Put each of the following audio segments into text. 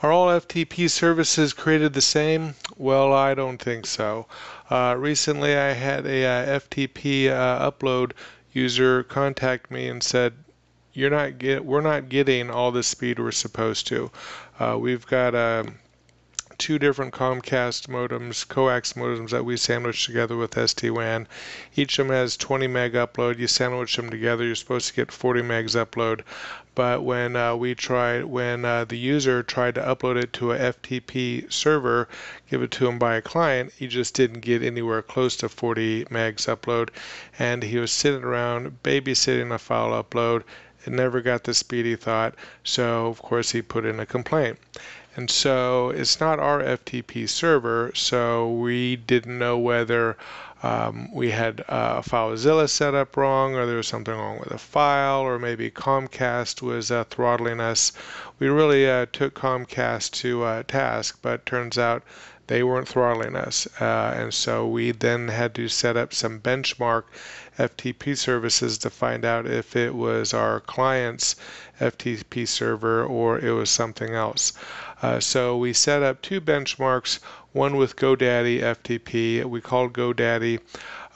Are all FTP services created the same? Well, I don't think so. Uh, recently, I had a, uh, FTP uh, upload user contact me and said, "You're not get, we're not getting all the speed we're supposed to. Uh, we've got a two different Comcast modems, coax modems that we sandwich together with SD-WAN. Each of them has 20 meg upload. You sandwich them together, you're supposed to get 40 megs upload. But when uh, we tried, when uh, the user tried to upload it to a FTP server, give it to him by a client, he just didn't get anywhere close to 40 megs upload, and he was sitting around babysitting a file upload. It never got the speed he thought, so of course he put in a complaint. And so it's not our FTP server, so we didn't know whether um, we had uh, FileZilla set up wrong, or there was something wrong with a file, or maybe Comcast was uh, throttling us. We really uh, took Comcast to uh, task, but turns out they weren't throttling us. Uh, and so we then had to set up some benchmark FTP services to find out if it was our client's FTP server or it was something else. Uh, so we set up two benchmarks, one with GoDaddy FTP. We called GoDaddy.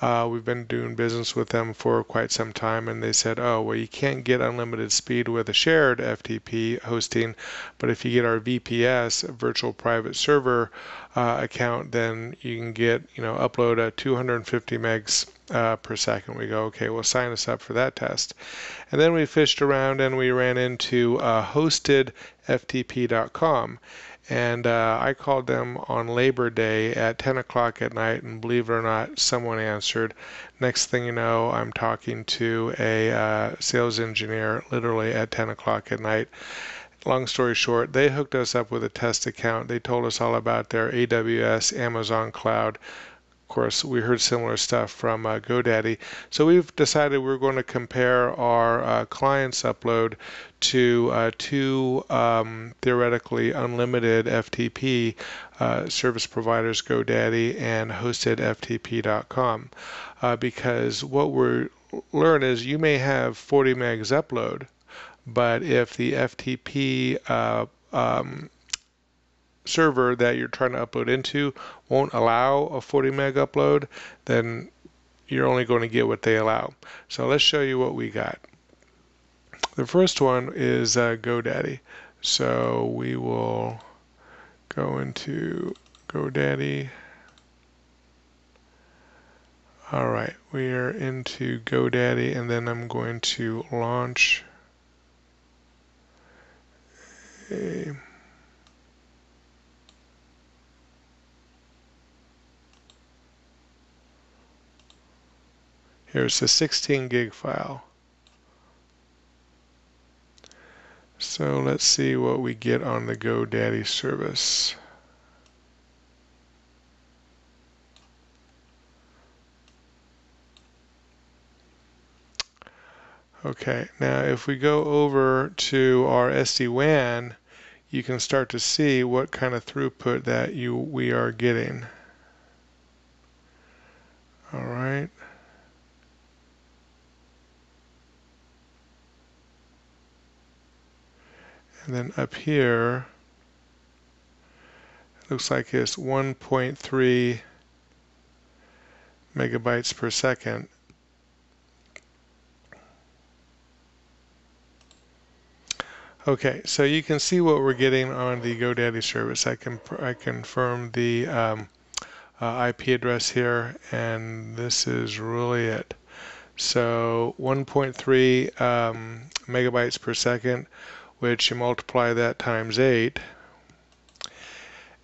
Uh, we've been doing business with them for quite some time, and they said, oh, well, you can't get unlimited speed with a shared FTP hosting, but if you get our VPS, virtual private server uh, account, then you can get, you know, upload a 250 megs uh, per second. We go, okay, well, sign us up for that test. And then we fished around and we ran into uh, hostedftp.com. And uh, I called them on Labor Day at 10 o'clock at night, and believe it or not, someone answered. Next thing you know, I'm talking to a uh, sales engineer literally at 10 o'clock at night long story short, they hooked us up with a test account. They told us all about their AWS, Amazon Cloud, course, we heard similar stuff from uh, GoDaddy. So we've decided we're going to compare our uh, client's upload to uh, two um, theoretically unlimited FTP uh, service providers, GoDaddy and hostedftp.com, uh, because what we're learn is you may have 40 megs upload, but if the FTP uh, um, server that you're trying to upload into won't allow a 40 meg upload, then you're only going to get what they allow. So let's show you what we got. The first one is uh, GoDaddy. So we will go into GoDaddy. All right, we are into GoDaddy and then I'm going to launch a Here's a 16 gig file. So let's see what we get on the GoDaddy service. Okay, now if we go over to our SD-WAN, you can start to see what kind of throughput that you we are getting. All right. And then up here, looks like it's 1.3 megabytes per second. Okay, so you can see what we're getting on the GoDaddy service. I can I confirm the um, uh, IP address here, and this is really it. So 1.3 um, megabytes per second which you multiply that times 8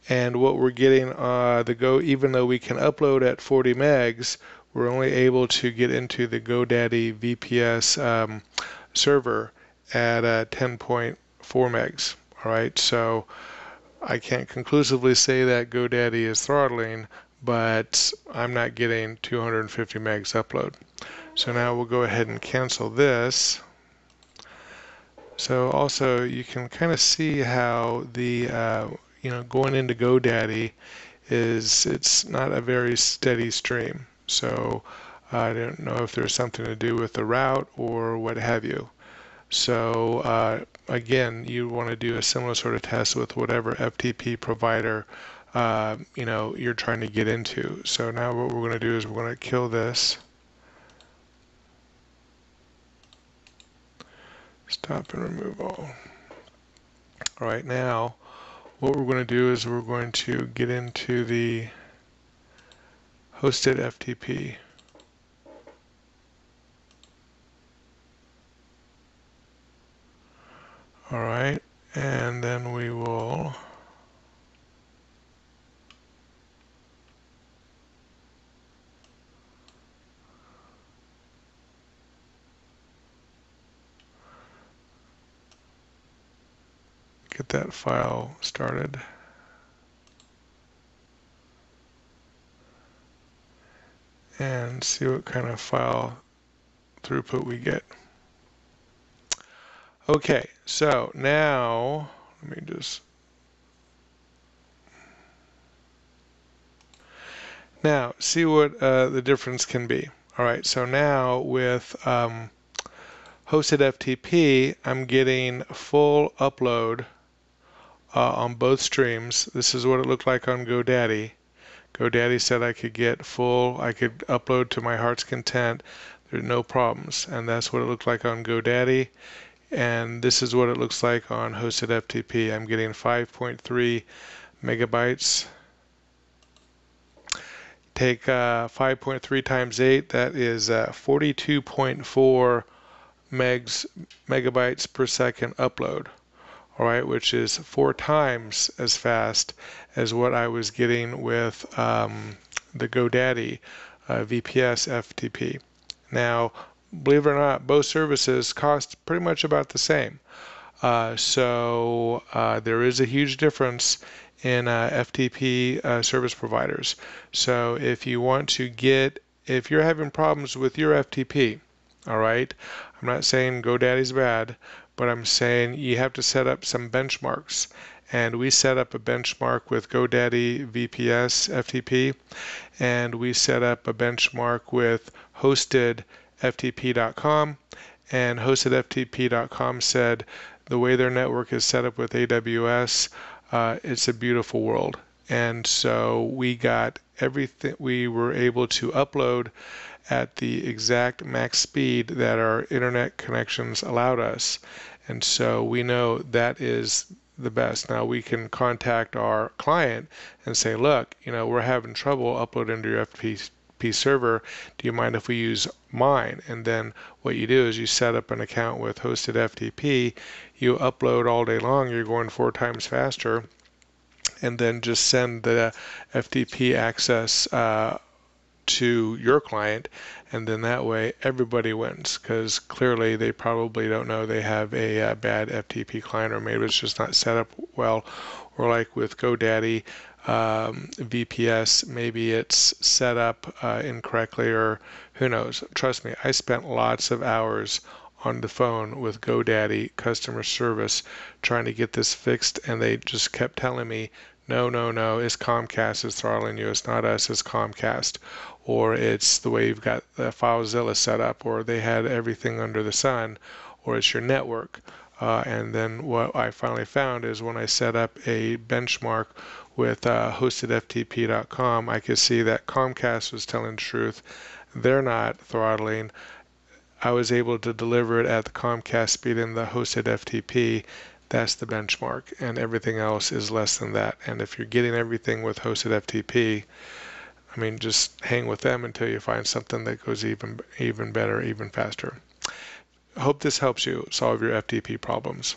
and what we're getting uh, the go even though we can upload at 40 megs we're only able to get into the GoDaddy VPS um, server at uh, 10.4 megs. All right so I can't conclusively say that GoDaddy is throttling but I'm not getting 250 megs upload. So now we'll go ahead and cancel this so also you can kind of see how the uh, you know going into GoDaddy is it's not a very steady stream. So I don't know if there's something to do with the route or what have you. So uh, again, you want to do a similar sort of test with whatever FTP provider uh, you know you're trying to get into. So now what we're going to do is we're going to kill this. Stop and remove all. All right, now what we're going to do is we're going to get into the hosted FTP. All right, and then we will that file started. And see what kind of file throughput we get. Okay, so now, let me just, now see what uh, the difference can be. All right, so now with um, hosted FTP, I'm getting full upload uh, on both streams. This is what it looked like on GoDaddy. GoDaddy said I could get full, I could upload to my heart's content. There's no problems. And that's what it looked like on GoDaddy. And this is what it looks like on hosted FTP. I'm getting 5.3 megabytes. Take uh, 5.3 times 8, that is uh, 42.4 megs megabytes per second upload all right, which is four times as fast as what I was getting with um, the GoDaddy uh, VPS FTP. Now, believe it or not, both services cost pretty much about the same. Uh, so uh, there is a huge difference in uh, FTP uh, service providers. So if you want to get, if you're having problems with your FTP, all right, I'm not saying GoDaddy's bad, but I'm saying you have to set up some benchmarks. And we set up a benchmark with GoDaddy VPS FTP, and we set up a benchmark with hostedftp.com. And hostedftp.com said the way their network is set up with AWS, uh, it's a beautiful world. And so we got everything, we were able to upload at the exact max speed that our internet connections allowed us. And so we know that is the best. Now we can contact our client and say, look, you know, we're having trouble uploading to your FTP server. Do you mind if we use mine? And then what you do is you set up an account with hosted FTP. You upload all day long. You're going four times faster. And then just send the FTP access uh, to your client, and then that way everybody wins because clearly they probably don't know they have a, uh, bad FTP client or maybe it's just not set up well, or like with GoDaddy um, VPS, maybe it's set up uh, incorrectly or who knows. Trust me, I spent lots of hours on the phone with GoDaddy customer service trying to get this fixed, and they just kept telling me, no, no, no, it's Comcast is throttling you. It's not us, it's Comcast or it's the way you've got the FileZilla set up, or they had everything under the sun, or it's your network. Uh, and then what I finally found is when I set up a benchmark with uh, hostedftp.com, I could see that Comcast was telling the truth. They're not throttling. I was able to deliver it at the Comcast speed in the hosted FTP. That's the benchmark, and everything else is less than that. And if you're getting everything with hosted FTP, I mean, just hang with them until you find something that goes even even better, even faster. Hope this helps you solve your FTP problems.